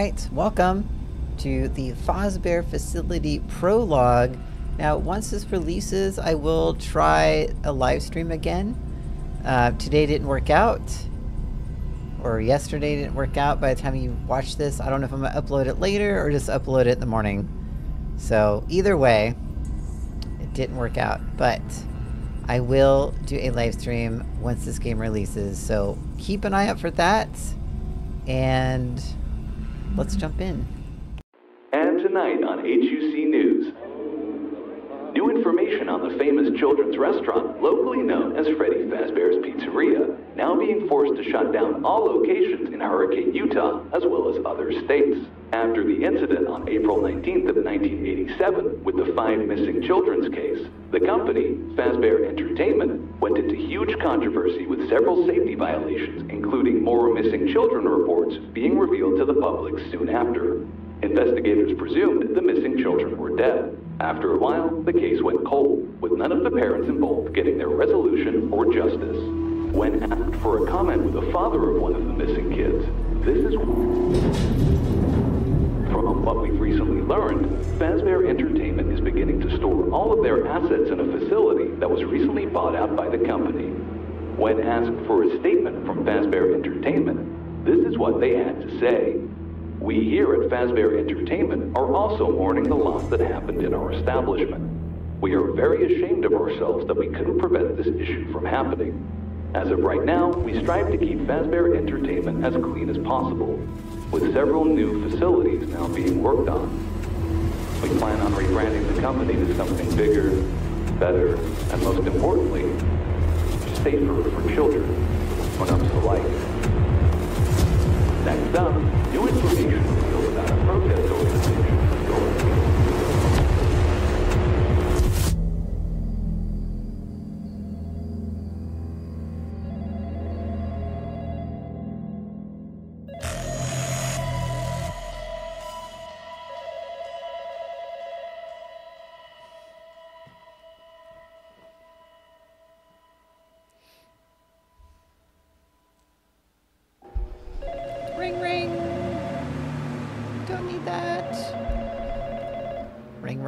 Alright, welcome to the Fazbear Facility Prologue. Now, once this releases, I will try a live stream again. Uh, today didn't work out. Or yesterday didn't work out by the time you watch this. I don't know if I'm gonna upload it later or just upload it in the morning. So, either way, it didn't work out. But, I will do a live stream once this game releases. So, keep an eye out for that. And let's jump in. And tonight on HUC News. New information on the famous children's restaurant, locally known as Freddy Fazbear's Pizzeria, now being forced to shut down all locations in Hurricane, Utah, as well as other states. After the incident on April 19th of 1987 with the five missing children's case, the company, Fazbear Entertainment, went into huge controversy with several safety violations, including more missing children reports being revealed to the public soon after. Investigators presumed the missing children were dead. After a while, the case went cold, with none of the parents involved getting their resolution or justice. When asked for a comment with the father of one of the missing kids, this is from what we've recently learned, Fazbear Entertainment is beginning to store all of their assets in a facility that was recently bought out by the company. When asked for a statement from Fazbear Entertainment, this is what they had to say. We here at Fazbear Entertainment are also mourning the loss that happened in our establishment. We are very ashamed of ourselves that we couldn't prevent this issue from happening. As of right now, we strive to keep Fazbear Entertainment as clean as possible, with several new facilities now being worked on. We plan on rebranding the company to something bigger, better, and most importantly, safer for children to life. Next up,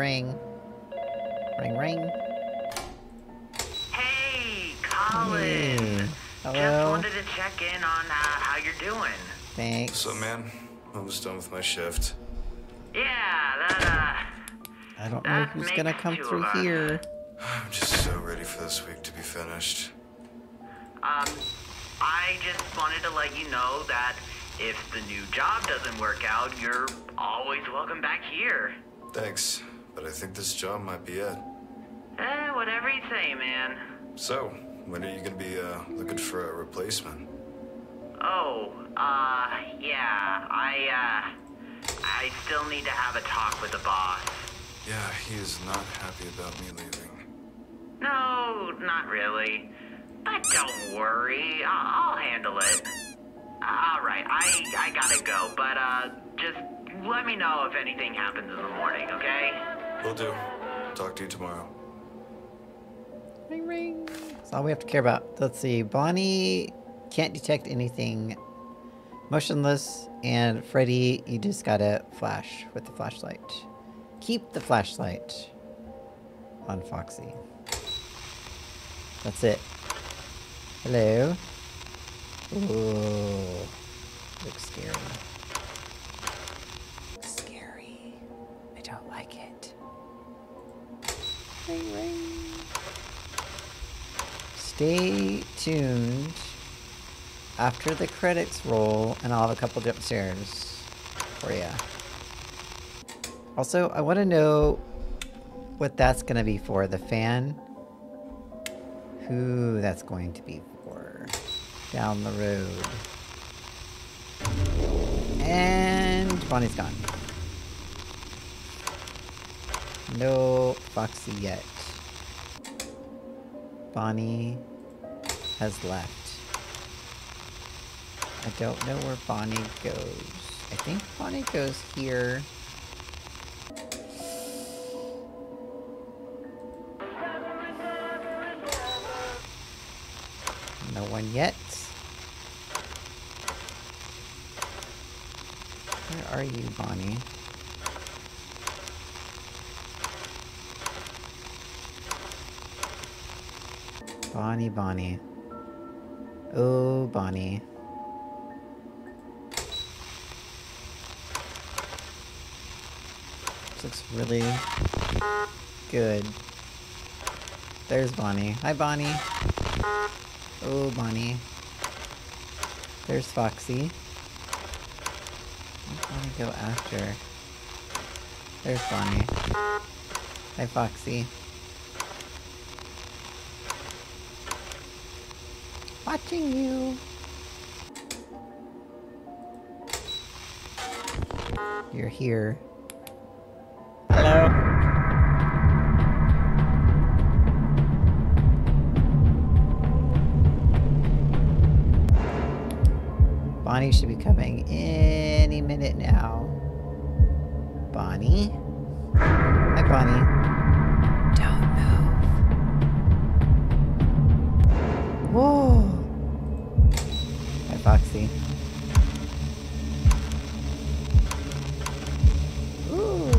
Ring ring. Ring ring. Hey, Colin. Hey. Just wanted to check in on uh, how you're doing. Thanks. So, man, I'm just done with my shift. Yeah, that I don't know who's gonna come through here. I'm just so ready for this week to be finished. uh, um, I just wanted to let you know that if the new job doesn't work out, you're always welcome back here. Thanks, but I think this job might be it. Eh, whatever you say, man. So, when are you gonna be uh, looking for a replacement? Oh, uh, yeah, I, uh, I still need to have a talk with the boss. Yeah, he is not happy about me leaving. No, not really. But don't worry, I'll, I'll handle it. All right, I I gotta go, but uh, just let me know if anything happens in the morning, okay? Will do. Talk to you tomorrow. Ring ring. That's all we have to care about. Let's see. Bonnie can't detect anything. Motionless. And Freddy, you just gotta flash with the flashlight. Keep the flashlight on Foxy. That's it. Hello. Ooh. Looks scary. Looks scary. I don't like it. Ring ring. Stay tuned after the credits roll, and I'll have a couple jump scares for you. Also, I want to know what that's going to be for. The fan? Who that's going to be for. Down the road. And Bonnie's gone. No Foxy yet. Bonnie has left. I don't know where Bonnie goes. I think Bonnie goes here. No one yet. Where are you, Bonnie? Bonnie, Bonnie. Oh, Bonnie. This looks really good. There's Bonnie. Hi, Bonnie. Oh, Bonnie. There's Foxy. I want to go after. There's Bonnie. Hi, Foxy. Watching you. You're here. Hello. Bonnie should be coming any minute now. Bonnie? Hi, Bonnie. Don't move. Whoa. Foxy. Ooh.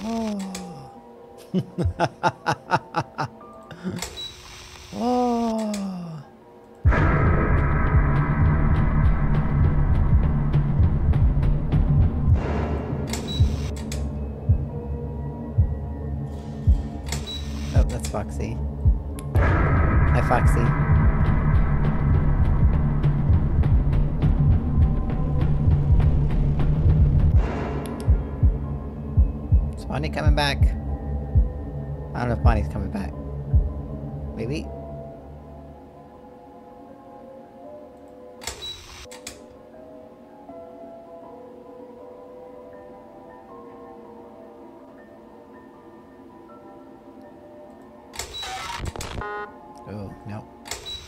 Whoa. oh. Oh, that's Foxy. Hi, Foxy. Is Bonnie coming back? I don't know if Bonnie's coming back. Maybe?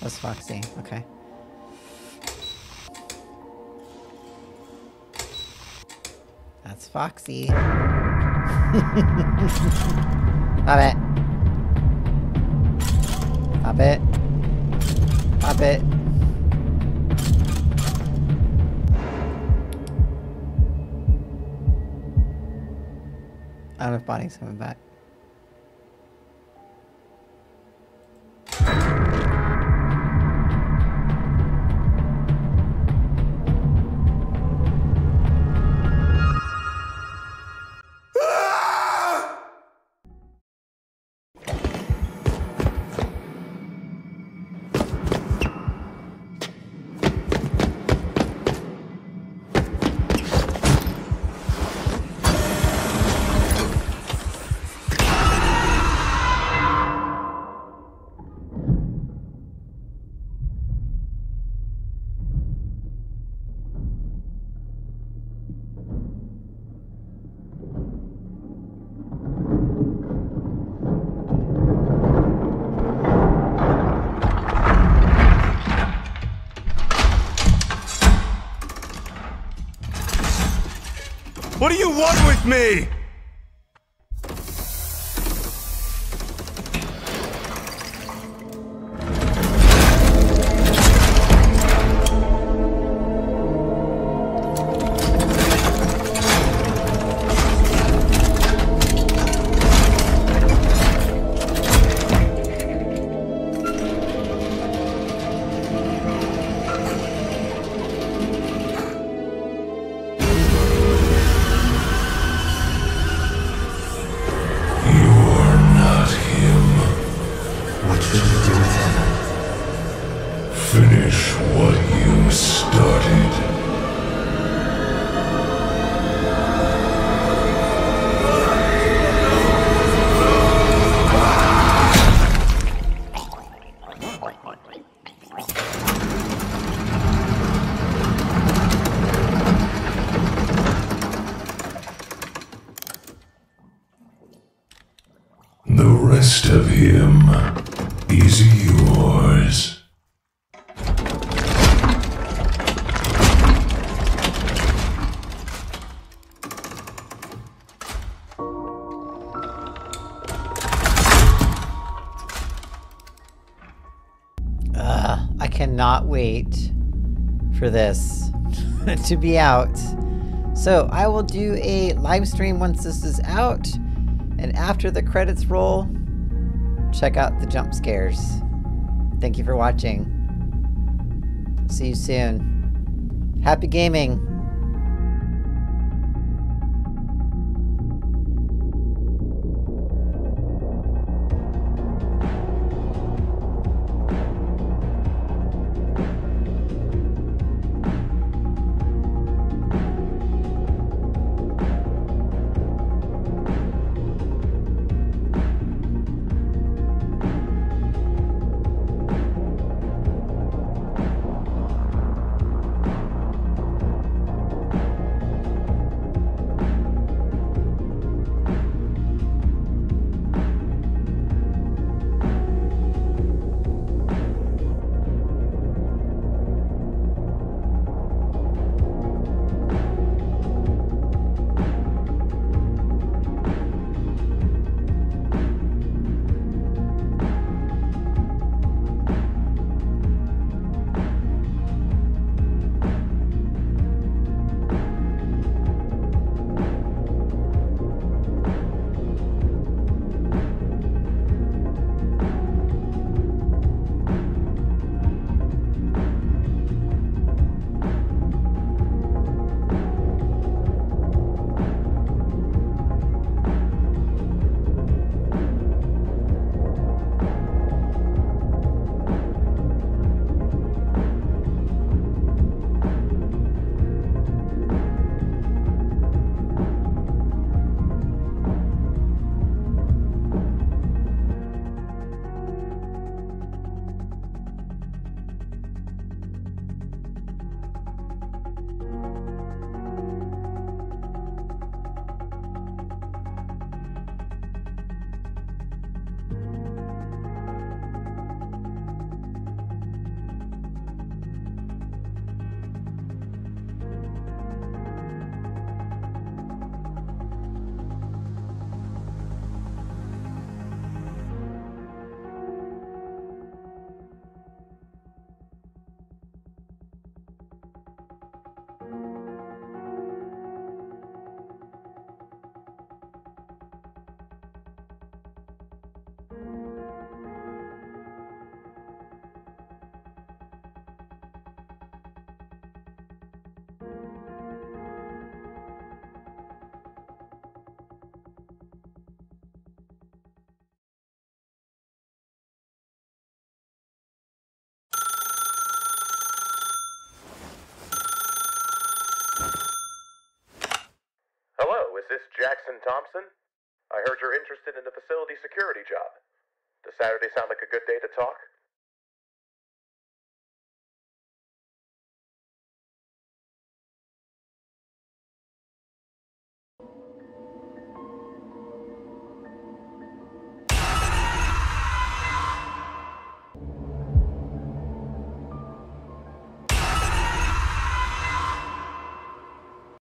That's Foxy. Okay. That's Foxy. Stop it. Stop it. Stop it. Know if Bonnie's coming back. Me? Finish what you started. The rest of him is yours. Cannot wait for this to be out. So I will do a live stream once this is out, and after the credits roll, check out the jump scares. Thank you for watching. See you soon. Happy gaming! This Jackson Thompson? I heard you're interested in the facility security job. Does Saturday sound like a good day to talk?